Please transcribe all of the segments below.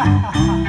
ha ha ha.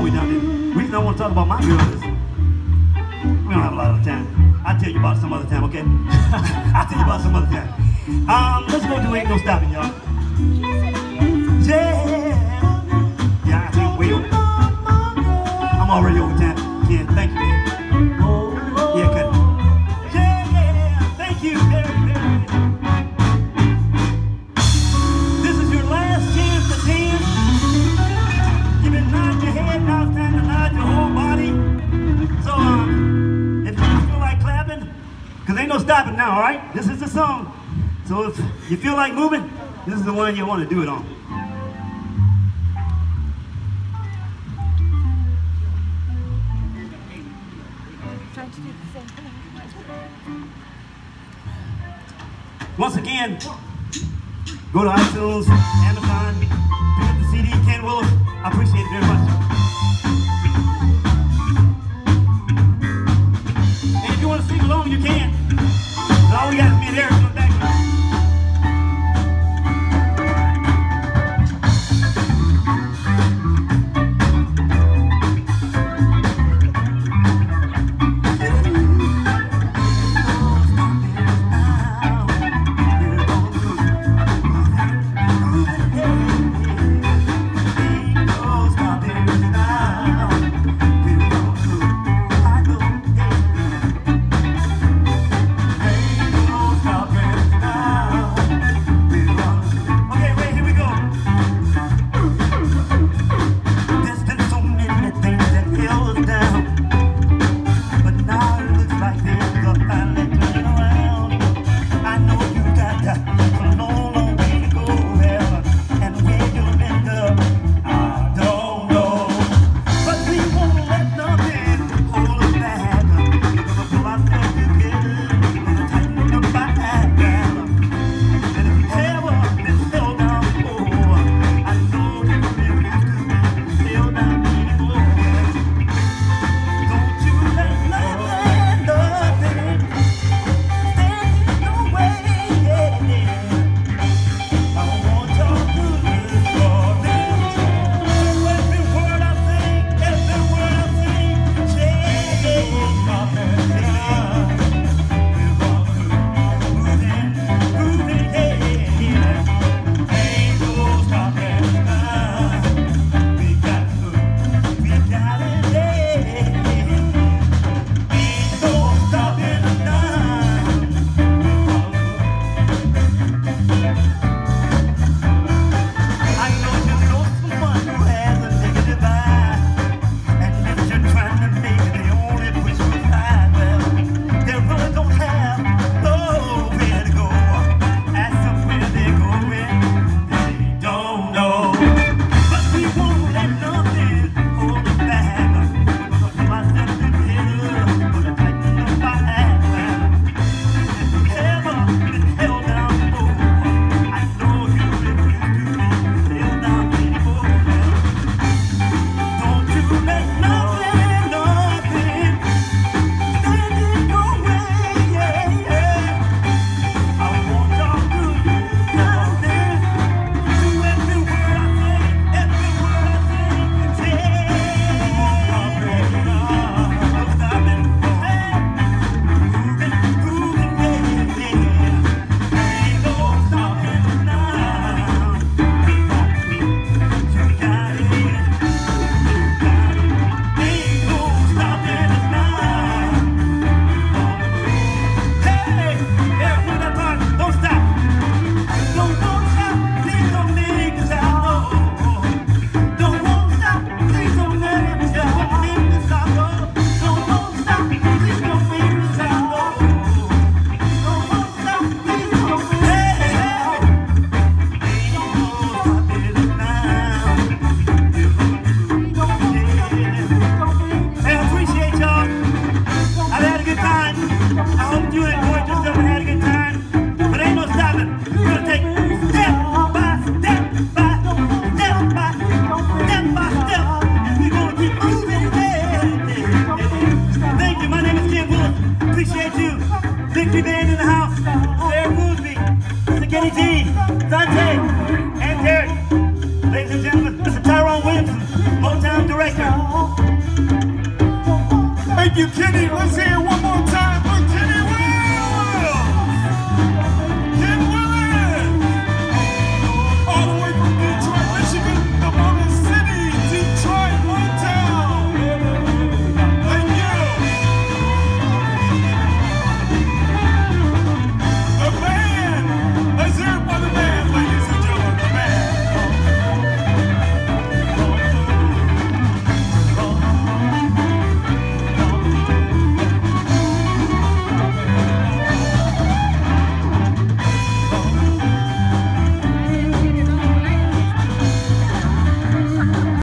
all we done did. We did not want to talk about my business. We don't have a lot of time. I'll tell you about some other time, okay? I'll tell you about some other time. Um, let's go do Ain't No Stopping, y'all. song. So if you feel like moving, this is the one you want to do it on. Once again, go to iTunes, Amazon, pick up the CD, Ken Willis. I appreciate it very much. And if you want to sing along, you can.